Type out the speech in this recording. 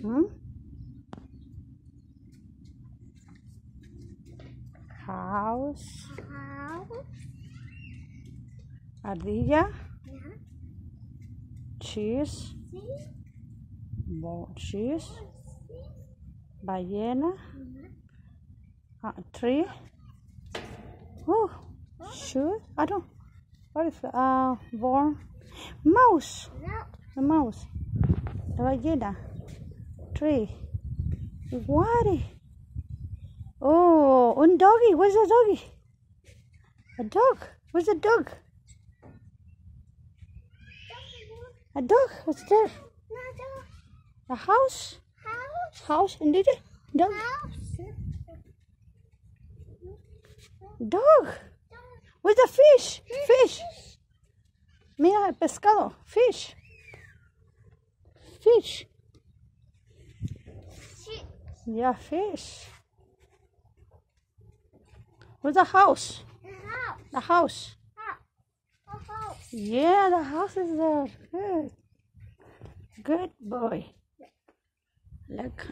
Hmm? House. House. Ardilla. Cheese. See? Bo cheese. Ballena. Tree. Oh, shoe. I don't. What is uh born? Mouse. No. A mouse. La ballena. Tree. What? Oh, un doggy. Where's the doggy? A dog. Where's the dog? A dog. What's there? A house. House. House. And did it? Dog. House. Dog. Where's the fish? Fish. Mira pescado. Fish. Fish. Sheep. Yeah, fish. Where's the house? The house. The house. Ah, house. House. Yeah, the house is there. Good. Good boy. Look.